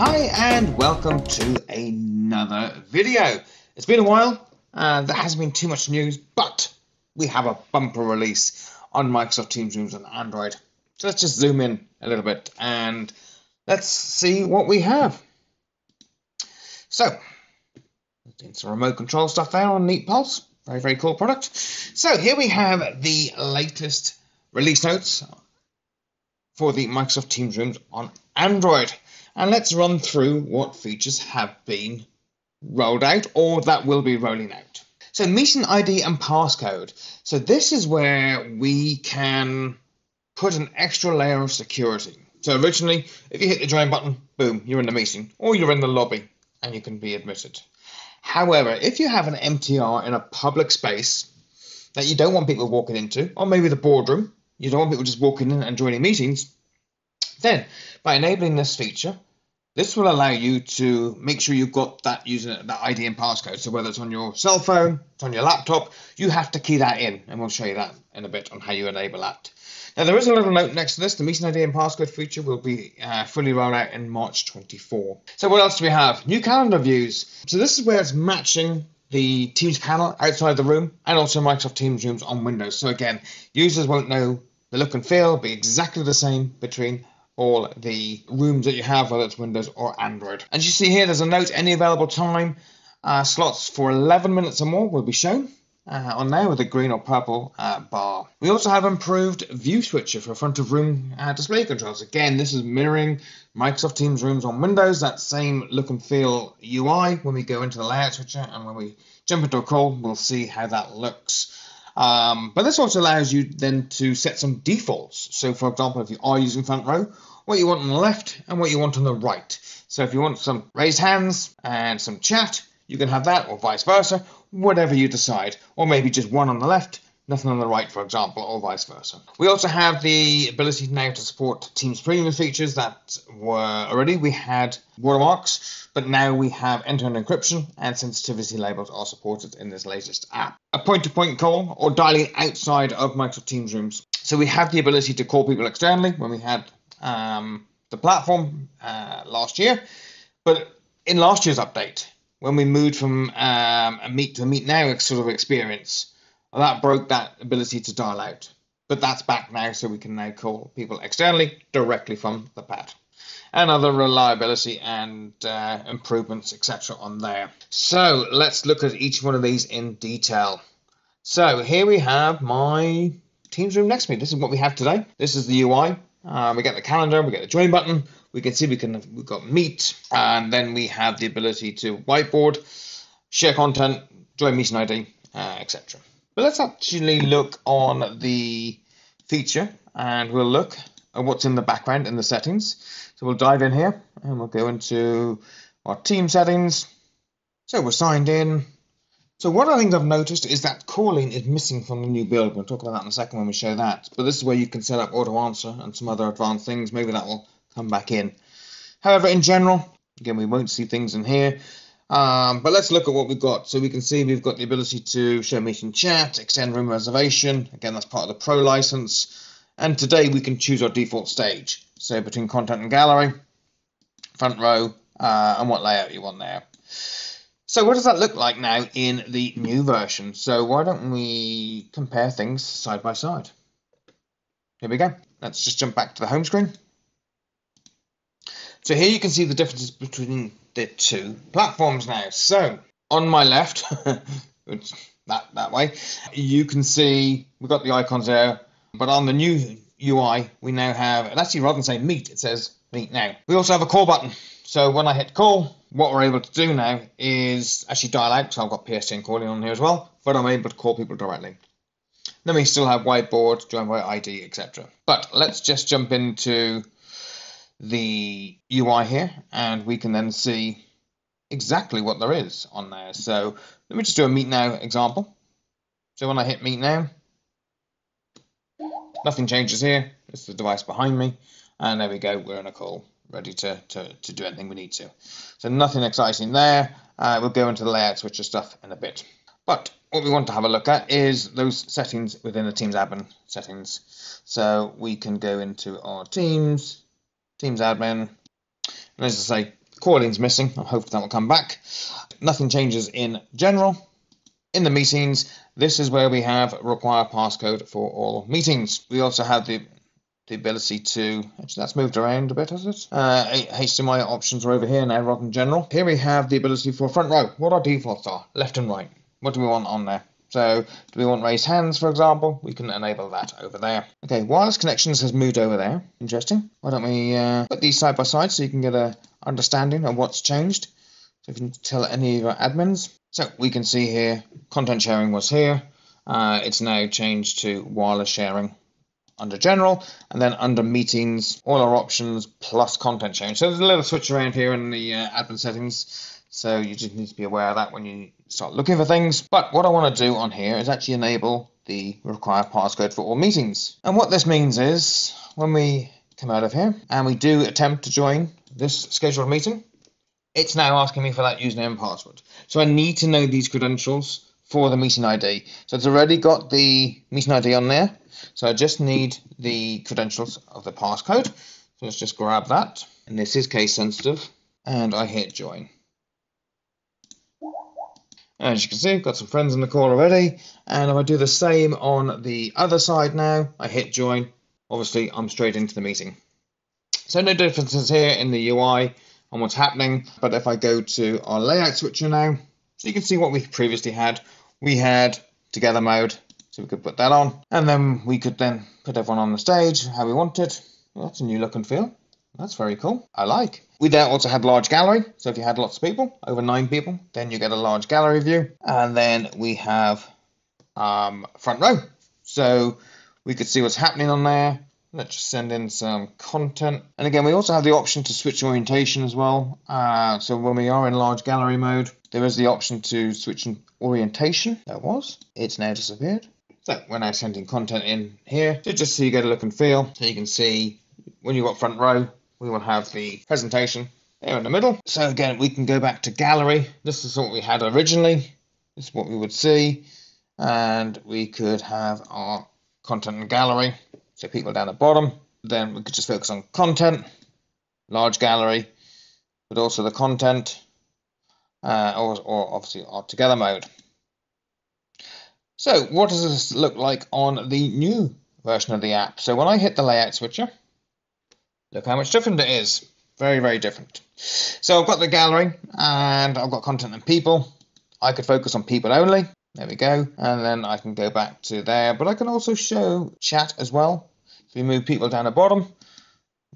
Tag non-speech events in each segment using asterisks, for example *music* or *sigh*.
Hi and welcome to another video. It's been a while, uh, there hasn't been too much news, but we have a bumper release on Microsoft Teams Rooms on Android. So let's just zoom in a little bit and let's see what we have. So, some remote control stuff there on Neat Pulse. Very, very cool product. So here we have the latest release notes for the Microsoft Teams Rooms on Android. And let's run through what features have been rolled out or that will be rolling out. So meeting ID and passcode. So this is where we can put an extra layer of security. So originally, if you hit the join button, boom, you're in the meeting or you're in the lobby and you can be admitted. However, if you have an MTR in a public space that you don't want people walking into, or maybe the boardroom, you don't want people just walking in and joining meetings, then by enabling this feature, this will allow you to make sure you've got that user that ID and passcode. So whether it's on your cell phone, it's on your laptop, you have to key that in, and we'll show you that in a bit on how you enable that. Now there is a little note next to this. The meeting ID and passcode feature will be uh, fully rolled out in March 24. So what else do we have? New calendar views. So this is where it's matching the Teams panel outside the room and also Microsoft Teams rooms on Windows. So again, users won't know the look and feel, be exactly the same between all the rooms that you have, whether it's Windows or Android. As you see here, there's a note, any available time uh, slots for 11 minutes or more will be shown. Uh, on there with a green or purple uh, bar. We also have improved view switcher for front of room uh, display controls. Again, this is mirroring Microsoft Teams rooms on Windows, that same look and feel UI when we go into the layout switcher and when we jump into a call, we'll see how that looks. Um, but this also allows you then to set some defaults. So for example, if you are using front row, what you want on the left and what you want on the right. So if you want some raised hands and some chat, you can have that or vice versa, whatever you decide. Or maybe just one on the left, nothing on the right, for example, or vice versa. We also have the ability now to support Teams Premium features that were already. We had watermarks, but now we have end-to-end encryption and sensitivity labels are supported in this latest app. A point-to-point call or dialing outside of Microsoft Teams rooms. So we have the ability to call people externally when we had um, the platform uh, last year, but in last year's update, when we moved from um, a meet to a meet now sort of experience, that broke that ability to dial out. But that's back now, so we can now call people externally directly from the pad. And other reliability and uh, improvements, etc., on there. So let's look at each one of these in detail. So here we have my Teams room next to me. This is what we have today. This is the UI. Uh, we get the calendar, we get the join button. We can see we can we've got meet, and then we have the ability to whiteboard, share content, join meeting ID, uh, etc. But let's actually look on the feature and we'll look at what's in the background in the settings. So we'll dive in here and we'll go into our team settings. So we're signed in. So one of the things I've noticed is that calling is missing from the new build. We'll talk about that in a second when we show that. But this is where you can set up auto answer and some other advanced things. Maybe that will come back in. However, in general, again, we won't see things in here. Um, but let's look at what we've got. So we can see we've got the ability to show meeting chat, extend room reservation. Again, that's part of the pro license. And today we can choose our default stage. So between content and gallery, front row, uh, and what layout you want there. So what does that look like now in the new version? So why don't we compare things side by side? Here we go. Let's just jump back to the home screen. So here you can see the differences between the two platforms now. So on my left, *laughs* that that way, you can see we've got the icons there, but on the new UI we now have actually rather than saying meet, it says meet now. We also have a call button. So when I hit call, what we're able to do now is actually dial out. So I've got PSTN calling on here as well, but I'm able to call people directly. Then we still have whiteboard, join by ID, etc. But let's just jump into the UI here and we can then see exactly what there is on there. So let me just do a meet now example. So when I hit meet now, nothing changes here. It's the device behind me. And there we go, we're in a call, ready to, to, to do anything we need to. So nothing exciting there. Uh, we'll go into the layout switcher stuff in a bit. But what we want to have a look at is those settings within the Teams admin settings. So we can go into our Teams, Teams admin. And as I say, Calling's missing. I hope that will come back. Nothing changes in general. In the meetings, this is where we have require passcode for all meetings. We also have the the ability to actually that's moved around a bit has it uh, HDMI options are over here now rather than general here we have the ability for front row what our defaults are left and right what do we want on there so do we want raised hands for example? We can enable that over there. Okay wireless connections has moved over there. Interesting. Why don't we uh, put these side by side so you can get a understanding of what's changed? So you can tell any of our admins. So we can see here content sharing was here. Uh, it's now changed to wireless sharing under general and then under meetings all our options plus content change so there's a little switch around here in the uh, admin settings so you just need to be aware of that when you start looking for things but what I want to do on here is actually enable the require passcode for all meetings and what this means is when we come out of here and we do attempt to join this scheduled meeting it's now asking me for that username and password so I need to know these credentials for the meeting ID so it's already got the meeting ID on there so I just need the credentials of the passcode. So let's just grab that. And this is case sensitive. And I hit join. As you can see, I've got some friends in the call already. And if I do the same on the other side now, I hit join. Obviously, I'm straight into the meeting. So no differences here in the UI on what's happening. But if I go to our layout switcher now, so you can see what we previously had. We had together mode, so we could put that on, and then we could then put everyone on the stage how we wanted. Well, that's a new look and feel. That's very cool. I like. We then also had large gallery. So if you had lots of people, over nine people, then you get a large gallery view. And then we have um, front row. So we could see what's happening on there. Let's just send in some content. And again, we also have the option to switch orientation as well. Uh, so when we are in large gallery mode, there is the option to switch orientation. That was. It's now disappeared. So we're now sending content in here just so you get a look and feel. So you can see when you've got front row, we will have the presentation there in the middle. So again, we can go back to gallery. This is what we had originally. This is what we would see. And we could have our content gallery. So people down the bottom. Then we could just focus on content, large gallery, but also the content, uh, or, or obviously our together mode. So what does this look like on the new version of the app? So when I hit the layout switcher, look how much different it is. Very, very different. So I've got the gallery and I've got content and people. I could focus on people only. There we go. And then I can go back to there. But I can also show chat as well. If we move people down the bottom,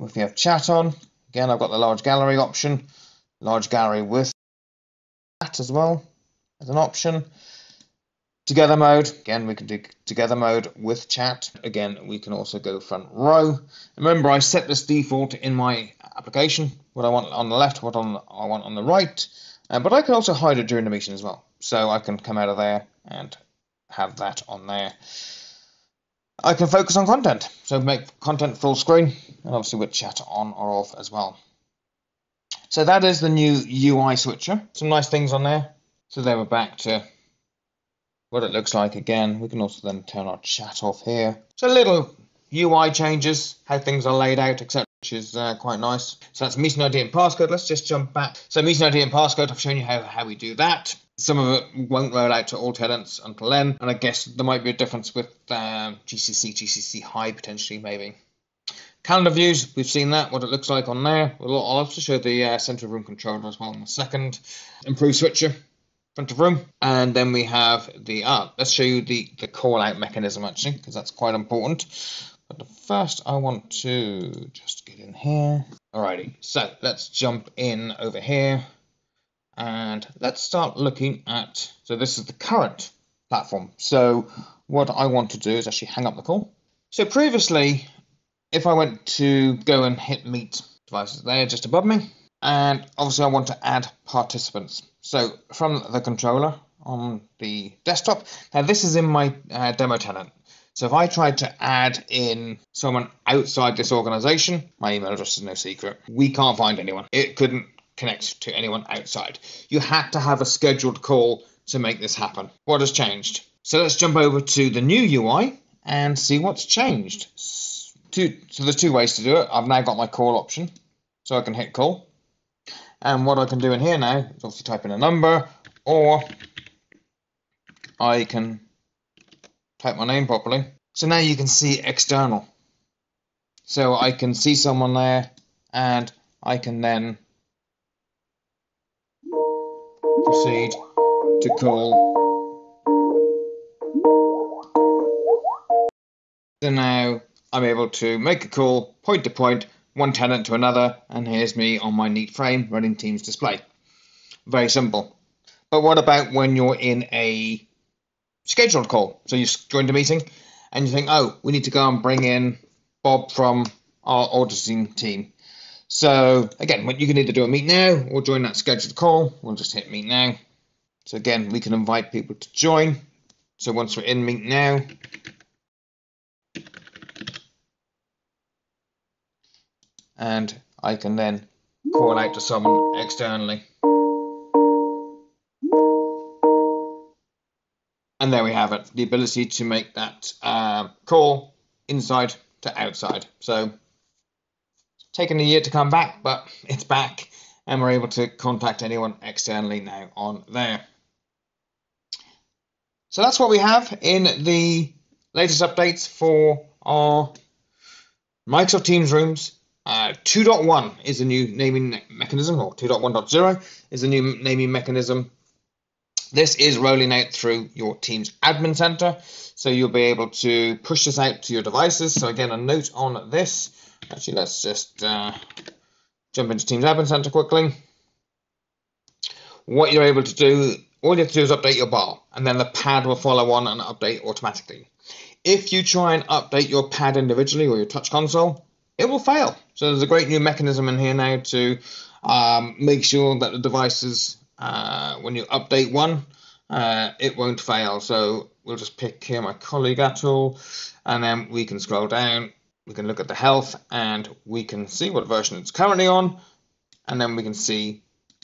if we have chat on, again, I've got the large gallery option, large gallery with chat as well as an option. Together mode, again, we can do together mode with chat. Again, we can also go front row. Remember, I set this default in my application, what I want on the left, what on I want on the right. Uh, but I can also hide it during the meeting as well. So I can come out of there and have that on there. I can focus on content, so make content full screen, and obviously with chat on or off as well. So that is the new UI switcher. Some nice things on there. So there we're back to what it looks like again. We can also then turn our chat off here. So little UI changes, how things are laid out, etc., which is uh, quite nice. So that's meeting ID and passcode. Let's just jump back. So meeting ID and passcode, I've shown you how, how we do that. Some of it won't roll out to all tenants until then, and I guess there might be a difference with um, GCC, GCC high potentially, maybe. Calendar views, we've seen that, what it looks like on there. I'll also show the uh, central room controller as well in a second. Improved switcher, front of room. And then we have the, ah, let's show you the, the call out mechanism actually, because that's quite important. But first I want to just get in here. Alrighty, so let's jump in over here and let's start looking at, so this is the current platform. So what I want to do is actually hang up the call. So previously, if I went to go and hit meet devices there just above me, and obviously I want to add participants. So from the controller on the desktop, now this is in my uh, demo tenant. So if I tried to add in someone outside this organization, my email address is no secret, we can't find anyone. It couldn't connect to anyone outside. You had to have a scheduled call to make this happen. What has changed? So let's jump over to the new UI and see what's changed. So there's two ways to do it. I've now got my call option, so I can hit call. And what I can do in here now is obviously type in a number, or I can type my name properly. So now you can see external. So I can see someone there, and I can then proceed to call. So now I'm able to make a call point to point, one tenant to another, and here's me on my neat frame running Teams display. Very simple. But what about when you're in a scheduled call? So you joined a meeting and you think, oh, we need to go and bring in Bob from our auditing team. So again, you can either do a meet now or join that scheduled call. We'll just hit meet now. So again, we can invite people to join. So once we're in meet now, and I can then call out to someone externally. And there we have it, the ability to make that uh, call inside to outside. So it's taken a year to come back, but it's back and we're able to contact anyone externally now on there. So that's what we have in the latest updates for our Microsoft Teams rooms. Uh, 2.1 is a new naming mechanism, or 2.1.0 is a new naming mechanism. This is rolling out through your Teams admin center, so you'll be able to push this out to your devices. So again, a note on this Actually, let's just uh, jump into Teams Admin Center quickly. What you're able to do, all you have to do is update your bar, and then the pad will follow on and update automatically. If you try and update your pad individually or your touch console, it will fail. So there's a great new mechanism in here now to um, make sure that the devices, uh, when you update one, uh, it won't fail. So we'll just pick here my colleague Atul, and then we can scroll down we can look at the health and we can see what version it's currently on and then we can see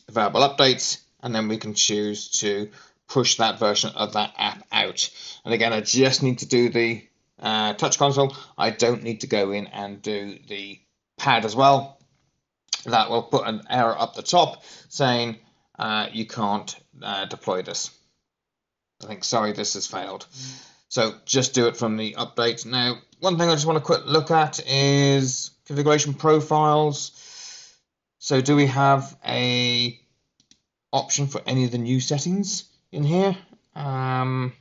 available updates and then we can choose to push that version of that app out and again I just need to do the uh, touch console I don't need to go in and do the pad as well that will put an error up the top saying uh, you can't uh, deploy this I think sorry this has failed so just do it from the update now one thing I just want to quick look at is configuration profiles. So do we have a option for any of the new settings in here? Um,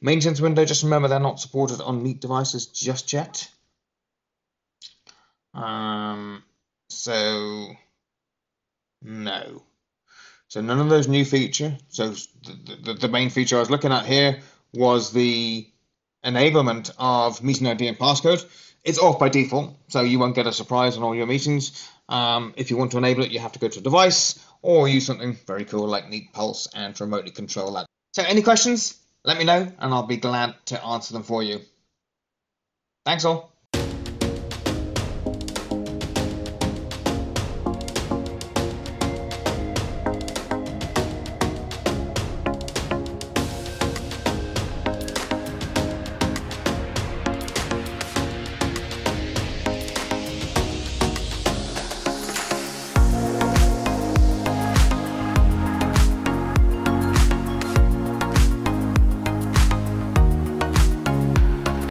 maintenance window, just remember they're not supported on Meet devices just yet. Um, so no. So none of those new feature. So the, the, the main feature I was looking at here was the enablement of meeting ID and passcode. It's off by default, so you won't get a surprise on all your meetings. Um, if you want to enable it, you have to go to device or use something very cool like Neat Pulse and remotely control that. So, any questions? Let me know, and I'll be glad to answer them for you. Thanks all.